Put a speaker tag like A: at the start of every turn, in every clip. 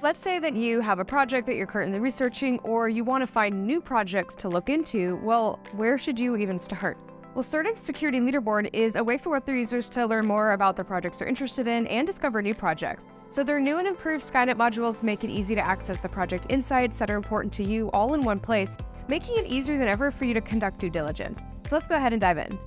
A: let's say that you have a project that you're currently researching or you want to find new projects to look into. Well, where should you even start? Well, CertiK's Security Leaderboard is a way for Web3 users to learn more about the projects they're interested in and discover new projects. So their new and improved Skynet modules make it easy to access the project insights that are important to you all in one place, making it easier than ever for you to conduct due diligence. So let's go ahead and dive in.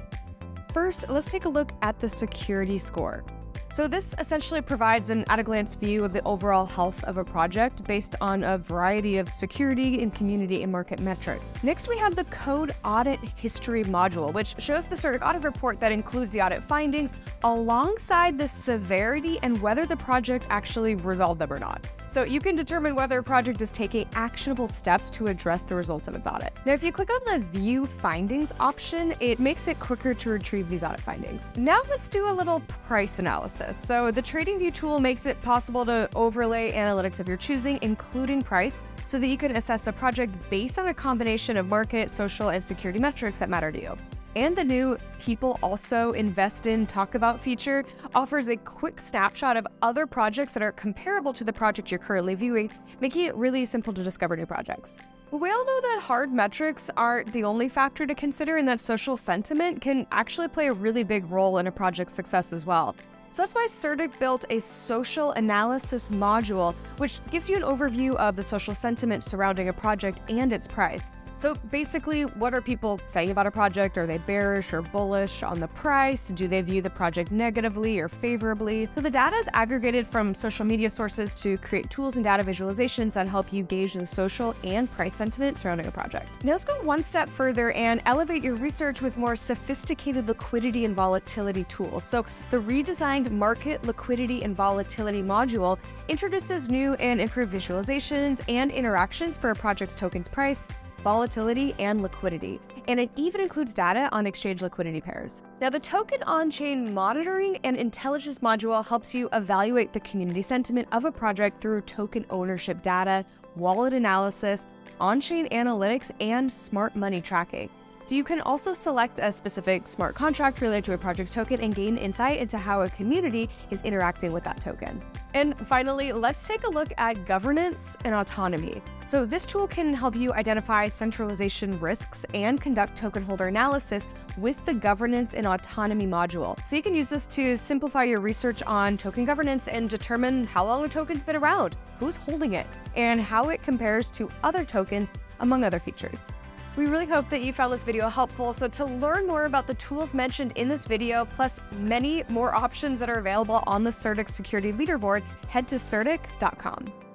A: First, let's take a look at the security score. So this essentially provides an at-a-glance view of the overall health of a project based on a variety of security and community and market metrics. Next, we have the Code Audit History module, which shows the CertiK audit report that includes the audit findings alongside the severity and whether the project actually resolved them or not. So you can determine whether a project is taking actionable steps to address the results of its audit. Now, if you click on the View Findings option, it makes it quicker to retrieve these audit findings. Now let's do a little price analysis. So the TradingView tool makes it possible to overlay analytics of your choosing, including price, so that you can assess a project based on a combination of market, social, and security metrics that matter to you. And the new People Also Invest in Talk About feature offers a quick snapshot of other projects that are comparable to the project you're currently viewing, making it really simple to discover new projects. We all know that hard metrics aren't the only factor to consider and that social sentiment can actually play a really big role in a project's success as well. So that's why CertiK built a social analysis module, which gives you an overview of the social sentiment surrounding a project and its price. So basically, what are people saying about a project? Are they bearish or bullish on the price? Do they view the project negatively or favorably? So the data is aggregated from social media sources to create tools and data visualizations that help you gauge the social and price sentiment surrounding a project. Now let's go one step further and elevate your research with more sophisticated liquidity and volatility tools. So the redesigned Market Liquidity and Volatility module introduces new and improved visualizations and interactions for a project's token's price, volatility, and liquidity, and it even includes data on exchange liquidity pairs. Now, the token on-chain monitoring and intelligence module helps you evaluate the community sentiment of a project through token ownership data, wallet analysis, on-chain analytics, and smart money tracking. You can also select a specific smart contract related to a project's token and gain insight into how a community is interacting with that token. And finally, let's take a look at governance and autonomy. So this tool can help you identify centralization risks and conduct token holder analysis with the governance and autonomy module. So you can use this to simplify your research on token governance and determine how long a token's been around, who's holding it, and how it compares to other tokens, among other features. We really hope that you found this video helpful. So to learn more about the tools mentioned in this video, plus many more options that are available on the CertiK Security Leaderboard, head to certik.com.